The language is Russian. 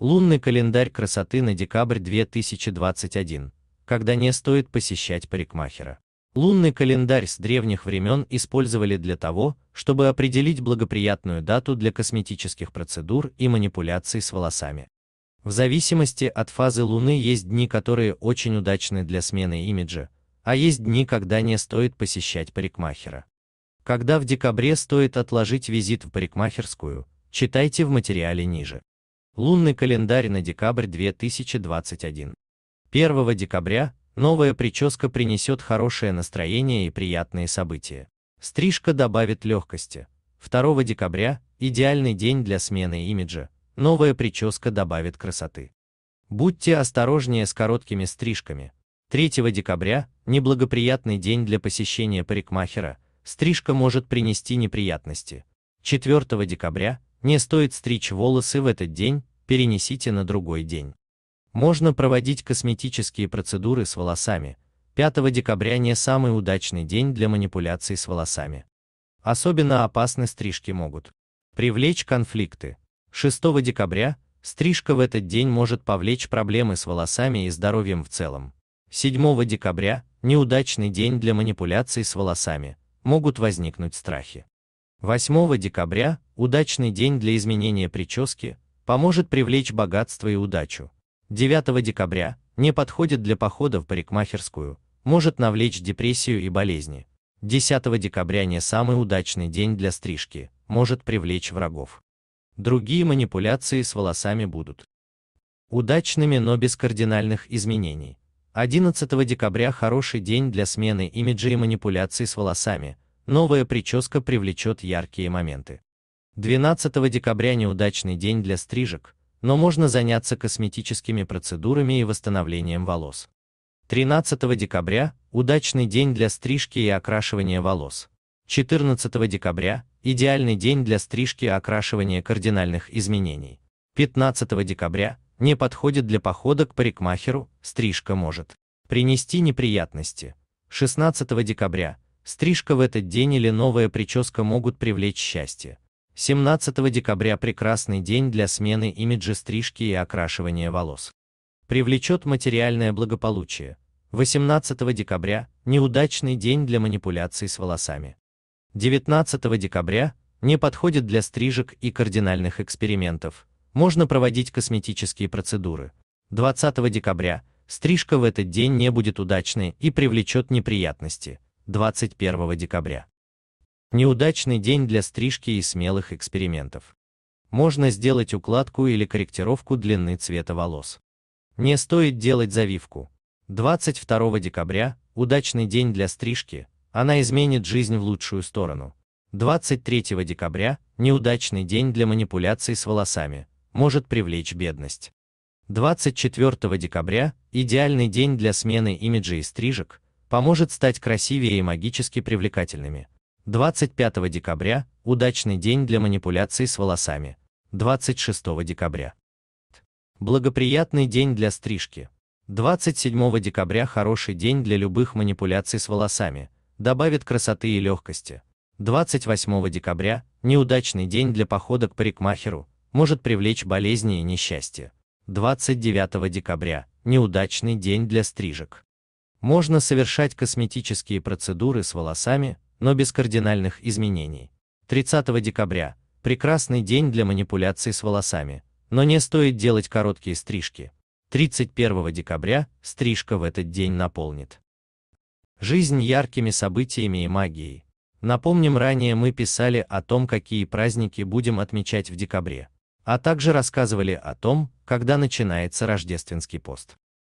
Лунный календарь красоты на декабрь 2021, когда не стоит посещать парикмахера. Лунный календарь с древних времен использовали для того, чтобы определить благоприятную дату для косметических процедур и манипуляций с волосами. В зависимости от фазы Луны есть дни, которые очень удачны для смены имиджа, а есть дни, когда не стоит посещать парикмахера. Когда в декабре стоит отложить визит в парикмахерскую, читайте в материале ниже. Лунный календарь на декабрь 2021. 1 декабря новая прическа принесет хорошее настроение и приятные события. Стрижка добавит легкости. 2 декабря идеальный день для смены имиджа. Новая прическа добавит красоты. Будьте осторожнее с короткими стрижками. 3 декабря неблагоприятный день для посещения парикмахера стрижка может принести неприятности. 4 декабря не стоит стричь волосы в этот день, перенесите на другой день. Можно проводить косметические процедуры с волосами. 5 декабря не самый удачный день для манипуляций с волосами. Особенно опасны стрижки могут привлечь конфликты. 6 декабря стрижка в этот день может повлечь проблемы с волосами и здоровьем в целом. 7 декабря неудачный день для манипуляций с волосами могут возникнуть страхи. 8 декабря – удачный день для изменения прически, поможет привлечь богатство и удачу. 9 декабря – не подходит для похода в парикмахерскую, может навлечь депрессию и болезни. 10 декабря не самый удачный день для стрижки, может привлечь врагов. Другие манипуляции с волосами будут удачными, но без кардинальных изменений. 11 декабря хороший день для смены имиджа и манипуляций с волосами. Новая прическа привлечет яркие моменты. 12 декабря неудачный день для стрижек, но можно заняться косметическими процедурами и восстановлением волос. 13 декабря удачный день для стрижки и окрашивания волос. 14 декабря идеальный день для стрижки и окрашивания кардинальных изменений. 15 декабря не подходит для похода к парикмахеру, стрижка может принести неприятности. 16 декабря стрижка в этот день или новая прическа могут привлечь счастье. 17 декабря прекрасный день для смены имиджа стрижки и окрашивания волос. Привлечет материальное благополучие. 18 декабря неудачный день для манипуляций с волосами. 19 декабря не подходит для стрижек и кардинальных экспериментов, можно проводить косметические процедуры. 20 декабря стрижка в этот день не будет удачной и привлечет неприятности. 21 декабря. Неудачный день для стрижки и смелых экспериментов. Можно сделать укладку или корректировку длины цвета волос. Не стоит делать завивку. 22 декабря – удачный день для стрижки, она изменит жизнь в лучшую сторону. 23 декабря – неудачный день для манипуляций с волосами, может привлечь бедность. 24 декабря – идеальный день для смены имиджа и стрижек, поможет стать красивее и магически привлекательными. 25 декабря – удачный день для манипуляций с волосами. 26 декабря. Благоприятный день для стрижки. 27 декабря – хороший день для любых манипуляций с волосами, добавит красоты и легкости. 28 декабря – неудачный день для похода к парикмахеру, может привлечь болезни и несчастье. 29 декабря – неудачный день для стрижек. Можно совершать косметические процедуры с волосами, но без кардинальных изменений. 30 декабря – прекрасный день для манипуляций с волосами, но не стоит делать короткие стрижки. 31 декабря – стрижка в этот день наполнит. Жизнь яркими событиями и магией. Напомним, ранее мы писали о том, какие праздники будем отмечать в декабре а также рассказывали о том, когда начинается рождественский пост.